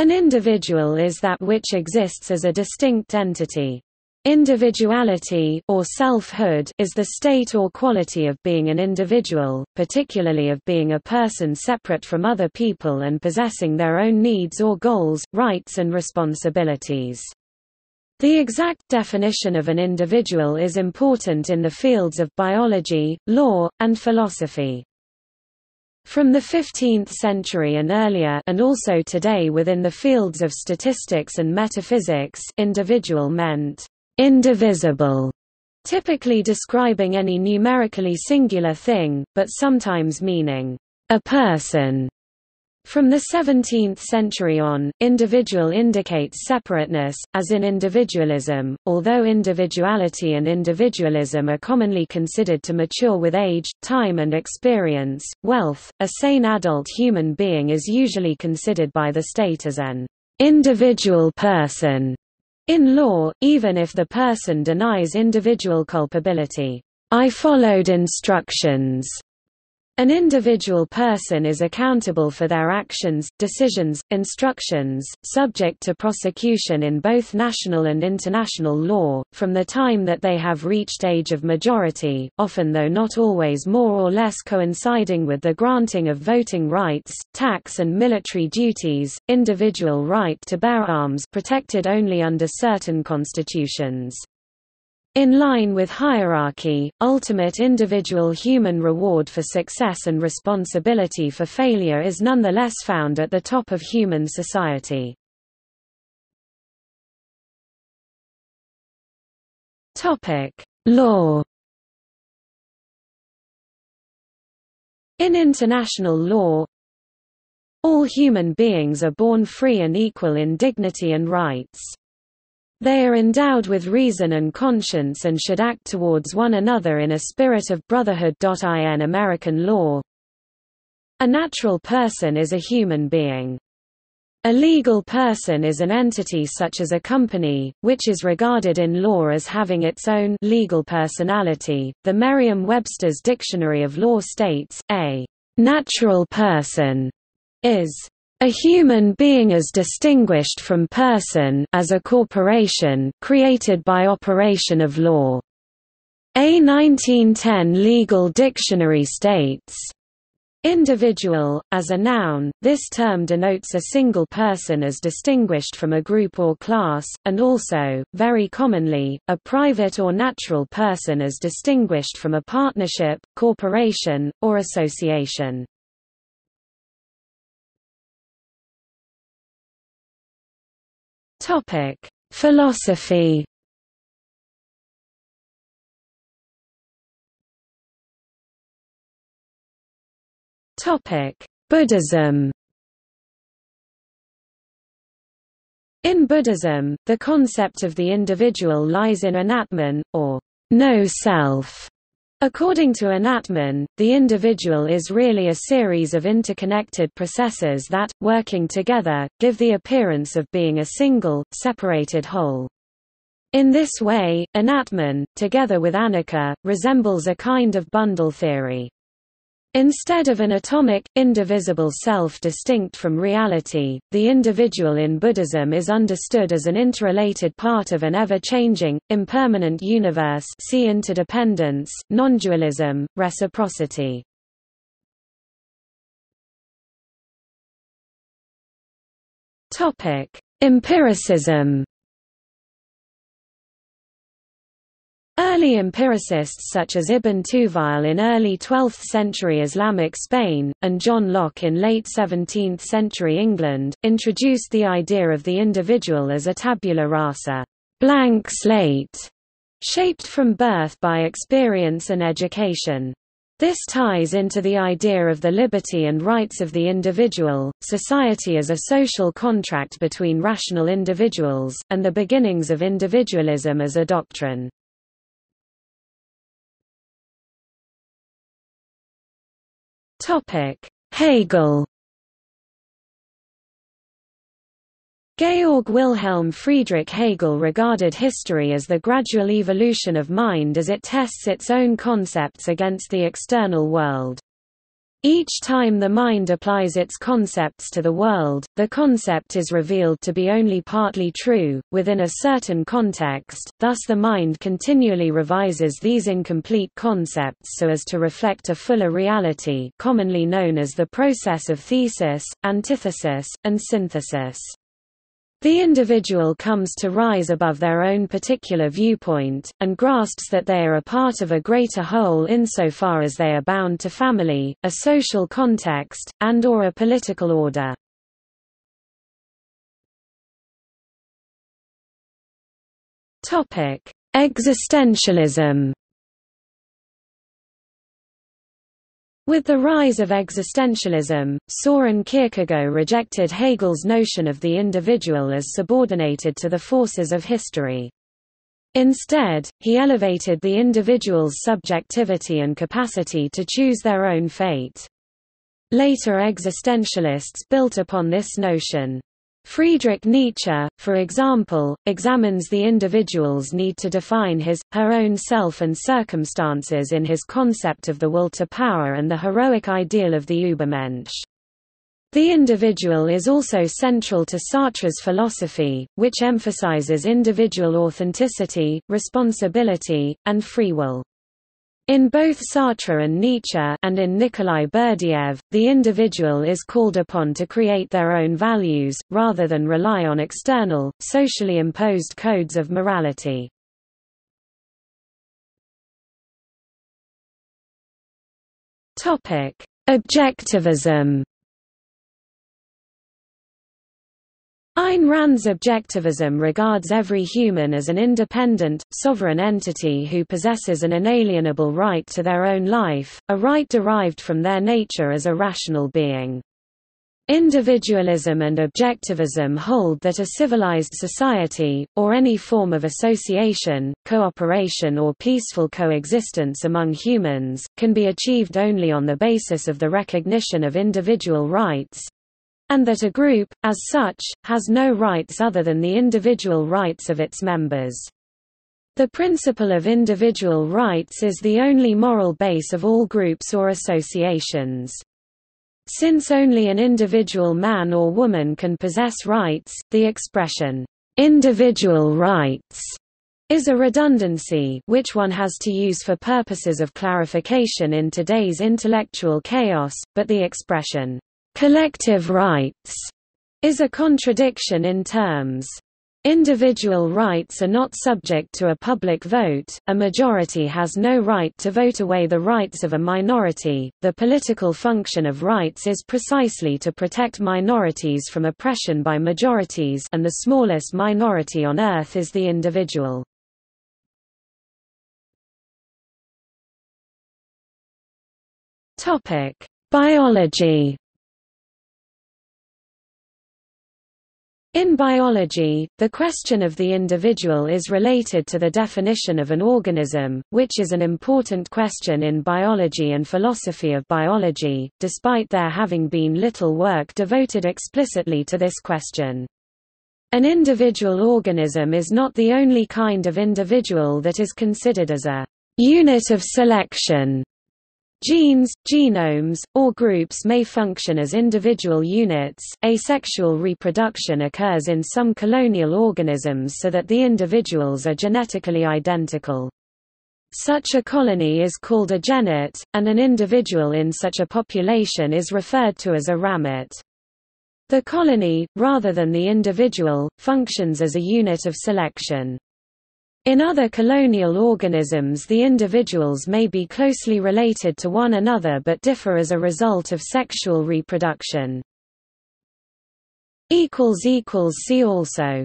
An individual is that which exists as a distinct entity. Individuality or selfhood is the state or quality of being an individual, particularly of being a person separate from other people and possessing their own needs or goals, rights and responsibilities. The exact definition of an individual is important in the fields of biology, law, and philosophy. From the 15th century and earlier and also today within the fields of statistics and metaphysics individual meant indivisible, typically describing any numerically singular thing, but sometimes meaning a person. From the 17th century on, individual indicates separateness, as in individualism, although individuality and individualism are commonly considered to mature with age, time and experience. Wealth, a sane adult human being is usually considered by the state as an individual person in law, even if the person denies individual culpability. I followed instructions. An individual person is accountable for their actions, decisions, instructions, subject to prosecution in both national and international law, from the time that they have reached age of majority, often though not always more or less coinciding with the granting of voting rights, tax and military duties, individual right to bear arms protected only under certain constitutions. In line with hierarchy, ultimate individual human reward for success and responsibility for failure is nonetheless found at the top of human society. Law In international law, all human beings are born free and equal in dignity and rights. They are endowed with reason and conscience and should act towards one another in a spirit of brotherhood. In American law, a natural person is a human being. A legal person is an entity such as a company, which is regarded in law as having its own legal personality. The Merriam-Webster's Dictionary of Law states, a natural person is a human being is distinguished from person as a corporation created by operation of law. A 1910 legal dictionary states, Individual, as a noun, this term denotes a single person as distinguished from a group or class, and also, very commonly, a private or natural person as distinguished from a partnership, corporation, or association. Topic: Philosophy. Topic: Buddhism. In Buddhism, the concept of the individual lies in anatman, or no self. According to Anatman, the individual is really a series of interconnected processes that, working together, give the appearance of being a single, separated whole. In this way, Anatman, together with Anicca, resembles a kind of bundle theory. Instead of an atomic, indivisible self distinct from reality, the individual in Buddhism is understood as an interrelated part of an ever-changing, impermanent universe see interdependence, non-dualism, reciprocity. Empiricism Early empiricists such as Ibn Tufayl in early 12th century Islamic Spain, and John Locke in late 17th century England, introduced the idea of the individual as a tabula rasa blank slate", shaped from birth by experience and education. This ties into the idea of the liberty and rights of the individual, society as a social contract between rational individuals, and the beginnings of individualism as a doctrine. Topic: Hegel. Georg Wilhelm Friedrich Hegel regarded history as the gradual evolution of mind as it tests its own concepts against the external world. Each time the mind applies its concepts to the world, the concept is revealed to be only partly true, within a certain context, thus the mind continually revises these incomplete concepts so as to reflect a fuller reality commonly known as the process of thesis, antithesis, and synthesis. The individual comes to rise above their own particular viewpoint, and grasps that they are a part of a greater whole insofar as they are bound to family, a social context, and or a political order. Existentialism With the rise of existentialism, Soren Kierkegaard rejected Hegel's notion of the individual as subordinated to the forces of history. Instead, he elevated the individual's subjectivity and capacity to choose their own fate. Later existentialists built upon this notion. Friedrich Nietzsche, for example, examines the individual's need to define his, her own self and circumstances in his concept of the will to power and the heroic ideal of the Übermensch. The individual is also central to Sartre's philosophy, which emphasizes individual authenticity, responsibility, and free will. In both Sartre and Nietzsche and in Nikolai Berdyaev, the individual is called upon to create their own values, rather than rely on external, socially imposed codes of morality. Objectivism Ayn Rand's objectivism regards every human as an independent, sovereign entity who possesses an inalienable right to their own life, a right derived from their nature as a rational being. Individualism and objectivism hold that a civilized society, or any form of association, cooperation or peaceful coexistence among humans, can be achieved only on the basis of the recognition of individual rights, and that a group, as such, has no rights other than the individual rights of its members. The principle of individual rights is the only moral base of all groups or associations. Since only an individual man or woman can possess rights, the expression, individual rights, is a redundancy which one has to use for purposes of clarification in today's intellectual chaos, but the expression, Collective rights is a contradiction in terms. Individual rights are not subject to a public vote, a majority has no right to vote away the rights of a minority. The political function of rights is precisely to protect minorities from oppression by majorities, and the smallest minority on earth is the individual. Topic: Biology In biology, the question of the individual is related to the definition of an organism, which is an important question in biology and philosophy of biology, despite there having been little work devoted explicitly to this question. An individual organism is not the only kind of individual that is considered as a unit of selection Genes, genomes, or groups may function as individual units. Asexual reproduction occurs in some colonial organisms so that the individuals are genetically identical. Such a colony is called a genet, and an individual in such a population is referred to as a ramet. The colony, rather than the individual, functions as a unit of selection. In other colonial organisms the individuals may be closely related to one another but differ as a result of sexual reproduction. See also